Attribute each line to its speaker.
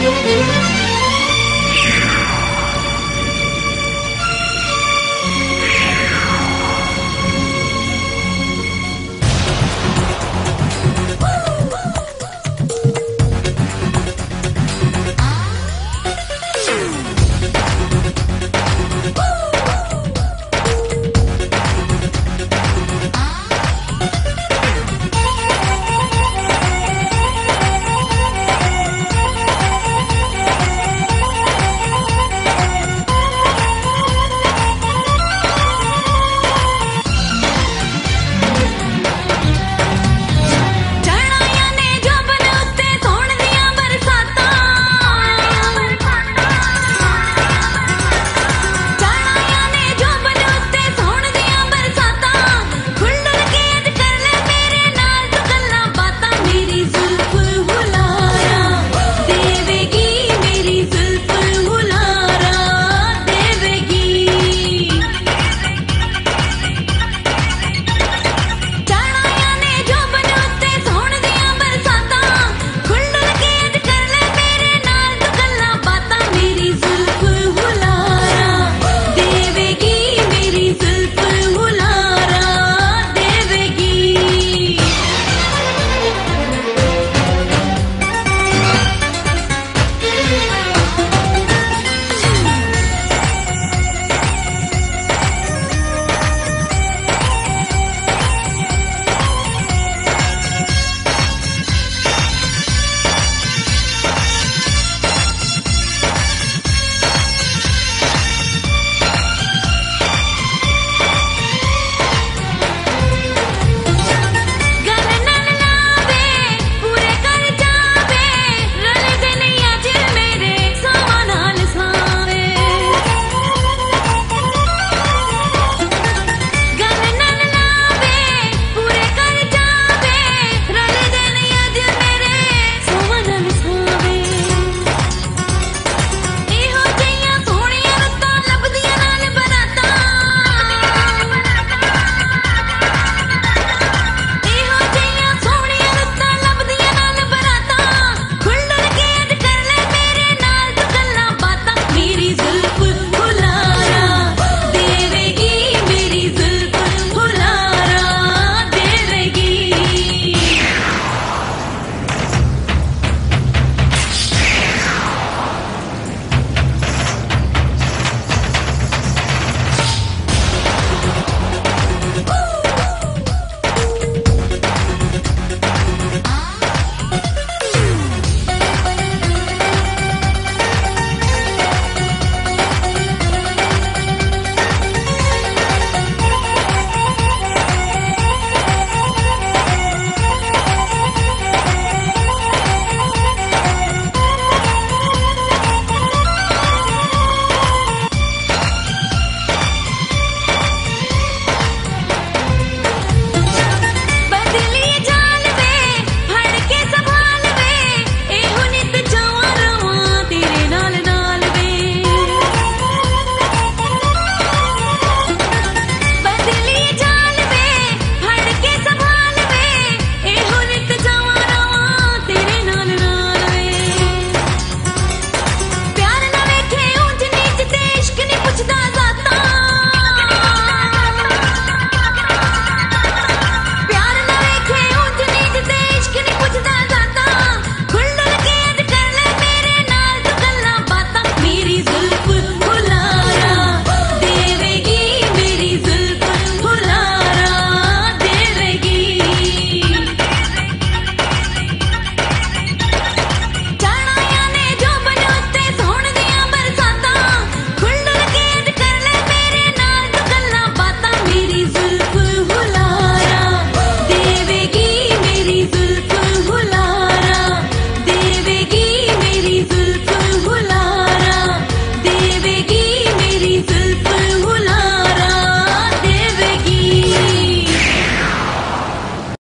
Speaker 1: Música